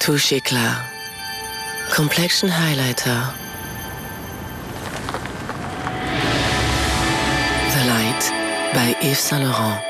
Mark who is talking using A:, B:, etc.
A: Touche éclat. Complexion highlighter. The Light by Yves Saint Laurent.